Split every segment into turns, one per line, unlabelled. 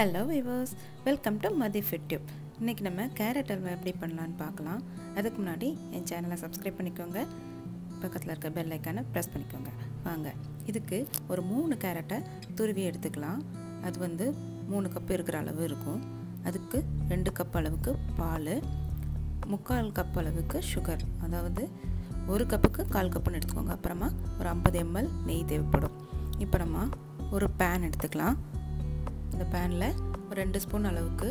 Hello viewers welcome to Mathi food tube இன்றைக்கி நம்ம carrot halwa எப்படி பண்ணலான்னு பார்க்கலாம். அதுக்கு முன்னாடி என் சேனலை சப்ஸ்கிரைப் பண்ணிக்கோங்க. பக்கத்தில் இருக்க பெல் ஐக்கானை ப்ரெஸ் பண்ணிக்கோங்க. வாங்க. இதுக்கு ஒரு மூணு கேரட்டை துருவி எடுத்துக்கலாம். அது வந்து மூணு கப்பு இருக்கிற அளவு இருக்கும். அதுக்கு ரெண்டு கப் அளவுக்கு பால் முக்கால் கப் அளவுக்கு சுகர் அதாவது ஒரு கப்புக்கு கால் கப்புன்னு எடுத்துக்கோங்க. அப்புறமா ஒரு ஐம்பது எம்எல் நெய் தேவைப்படும். இப்போ நம்ம ஒரு பேன் எடுத்துக்கலாம். இந்த பேனில் ஒரு ரெண்டு ஸ்பூன் அளவுக்கு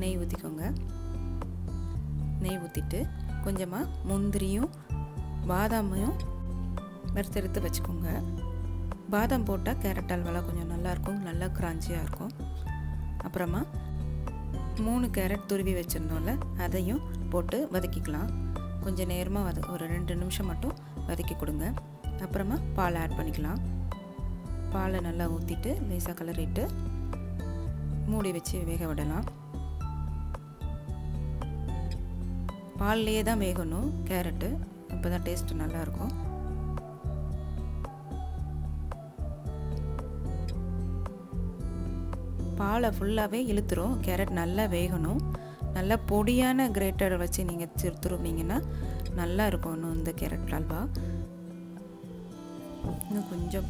நெய் ஊற்றிக்கோங்க நெய் ஊற்றிட்டு கொஞ்சமாக முந்திரியும் பாதாமையும் வறுத்தெடுத்து வச்சுக்கோங்க. பாதாம் போட்டால் கேரட் அல்வாலாம் கொஞ்சம் நல்லாயிருக்கும் நல்லா கிராஞ்சியாக இருக்கும். அப்புறமா மூணு கேரட் துருவி வச்சுருந்தோம்ல அதையும் போட்டு வதக்கிக்கலாம். கொஞ்சம் நேரமாக வத ஒரு ரெண்டு நிமிஷம் மட்டும் வதக்கி கொடுங்க. அப்புறமா பால் ஆட் பண்ணிக்கலாம். பாலை நல்லா ஊற்றிட்டு லேசாக கலரிட்டு மூடி வச்சு வேக விடலாம். பால்லையே தான் வேகணும் கேரட்டு. அப்போ தான் டேஸ்ட்டு நல்லாயிருக்கும். பாலை ஃபுல்லாகவே இழுத்துரும். கேரட் நல்லா வேகணும். நல்லா பொடியான கிரேட்டர் வச்சு நீங்கள் திரு நல்லா இருக்கும் இன்னும் இந்த கேரட் அல்வா. இன்னும் கொஞ்சம்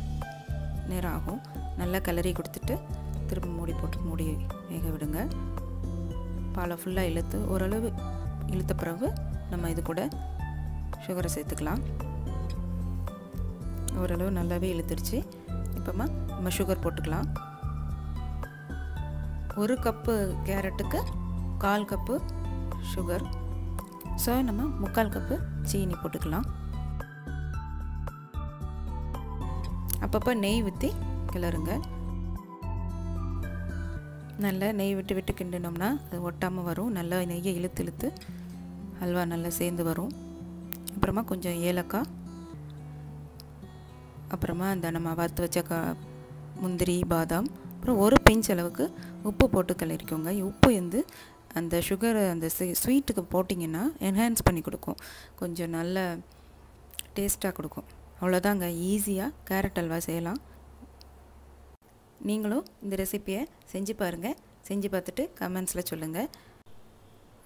நேரம் ஆகும். நல்லா கலரி கொடுத்துட்டு திரும்ப மூடி போட்டு மூடி வேக விடுங்க. பாலை ஃபுல்லாக இழுத்து ஓரளவு இழுத்த பிறகு நம்ம இது கூட சுகரை சேர்த்துக்கலாம். ஓரளவு நல்லாவே இழுத்துருச்சு இப்போமா நம்ம சுகர் போட்டுக்கலாம். ஒரு கப்பு கேரட்டுக்கு கால் கப்பு சுகர் ஸோ நம்ம முக்கால் கப்பு சீனி போட்டுக்கலாம். அப்பப்போ நெய் ஊற்றி கிளறுங்க. நல்லா நெய் விட்டு விட்டு கிண்டினோம்னா அது ஒட்டாமல் வரும். நல்லா நெய்யை இழுத்து இழுத்து அல்வா நல்லா சேர்ந்து வரும். அப்புறமா கொஞ்சம் ஏலக்காய் அப்புறமா அந்த நம்ம வறுத்து வச்ச கா முந்திரி பாதாம் அப்புறம் ஒரு பிஞ்ச் அளவுக்கு உப்பு போட்டு கிளறிக்கோங்க. உப்பு வந்து அந்த சுகர் அந்த ஸ்வீட்டுக்கு போட்டிங்கன்னா என்ஹான்ஸ் பண்ணி கொடுக்கும். கொஞ்சம் நல்ல டேஸ்ட்டாக கொடுக்கும். அவ்வளோதாங்க ஈஸியாக கேரட் அல்வா செய்யலாம். நீங்களும் இந்த ரெசிப்பியை செஞ்சு பாருங்கள் செஞ்சு பார்த்துட்டு கமெண்ட்ஸில் சொல்லுங்கள்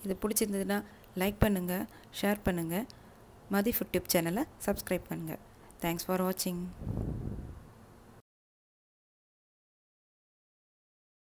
இது பிடிச்சிருந்ததுன்னா லைக் பண்ணுங்கள் ஷேர் பண்ணுங்கள் மதி ஃபுட் டியூப் சேனலை சப்ஸ்கிரைப் பண்ணுங்கள் தேங்க்ஸ் ஃபார் வாட்சிங்